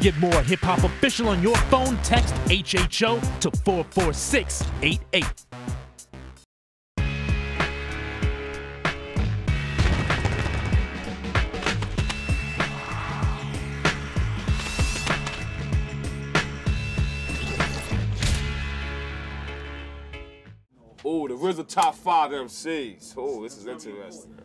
get more hip hop official on your phone, text HHO to 44688. Oh, the RZA top five MCs. Oh, this is interesting.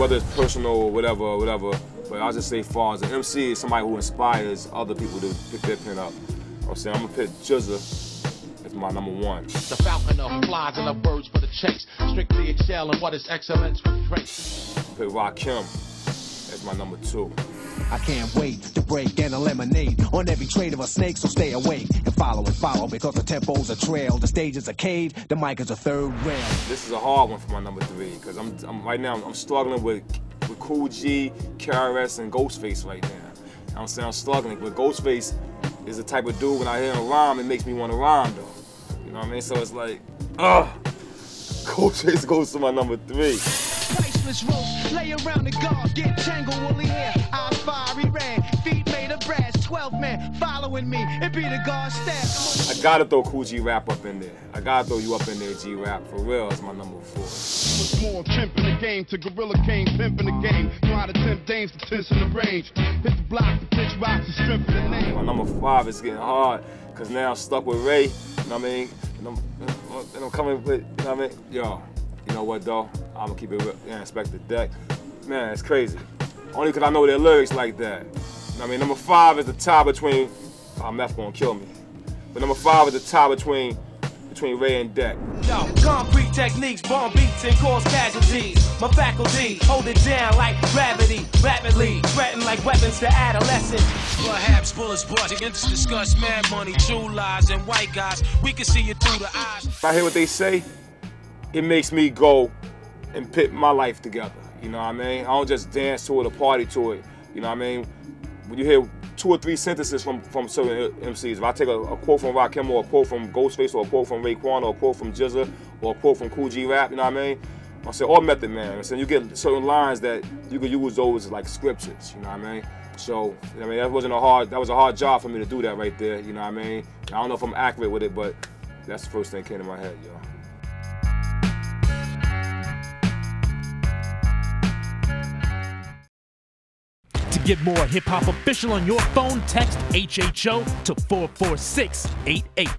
Whether it's personal or whatever, or whatever, but I'll just say far as an MC is somebody who inspires other people to pick their pen up. I'm saying I'm gonna pick GZA as my number one. The fountain of flies and of birds for the chase. Strictly excel in what is excellence for trace. Pick Rakim as my number two. I can't wait to break and eliminate on every trade of a snake, so stay awake and follow and follow because the tempo's a trail, the stage is a cave, the mic is a third rail. This is a hard one for my number three because I'm, I'm right now I'm struggling with with Kool G, KRS, and Ghostface right now. I'm saying I'm struggling, but Ghostface is the type of dude when I hear him rhyme, it makes me want to rhyme though. You know what I mean? So it's like, ugh. Ghostface goes to my number three. Priceless roast, lay around the guard, get tangled woolly hair. I fiery red, feet made of brass, 12 men following me, it be the guard staff. I gotta throw Kool G Rap up in there. I gotta throw you up in there, G Rap. For real, it's my number four. was more pimping the game to Gorilla King, pimping the game. Try to tempt dames to tense in the range. Hit the block, the pitch rocks, and strengthen the name. My number five is getting hard because now I'm stuck with Ray. You know what I mean? And I'm, and I'm coming with, you know what I mean? Yo, you know what though? I'm gonna keep it real. Yeah, Inspectah Deck. Man, it's crazy. Only because I know their lyrics like that. You know what I mean? Number five is the tie between, oh, Meth gonna kill me. But number five is the tie between, between Ray and Deck. Yo, concrete techniques, bomb beats and cause casualties. My faculty hold it down like gravity, rapidly threaten like weapons to adolescents. Perhaps bullets brought against discuss mad money, true lies, and white guys. We can see you through the eyes. I hear what they say, it makes me go and put my life together. You know what I mean? I don't just dance to it or party to it. You know what I mean? When you hear two or three sentences from, from certain MCs, if I take a, a quote from Rakim or a quote from Ghostface or a quote from Raekwon or a quote from GZA or a quote from Kool G Rap, you know what I mean? I say, or Method Man. So you get certain lines that you can use those as like scriptures, you know what I mean? So, I mean, that wasn't a hard, that was a hard job for me to do that right there, you know what I mean? I don't know if I'm accurate with it, but that's the first thing that came to my head, yo. Get more hip hop official on your phone, text HHO to 44688.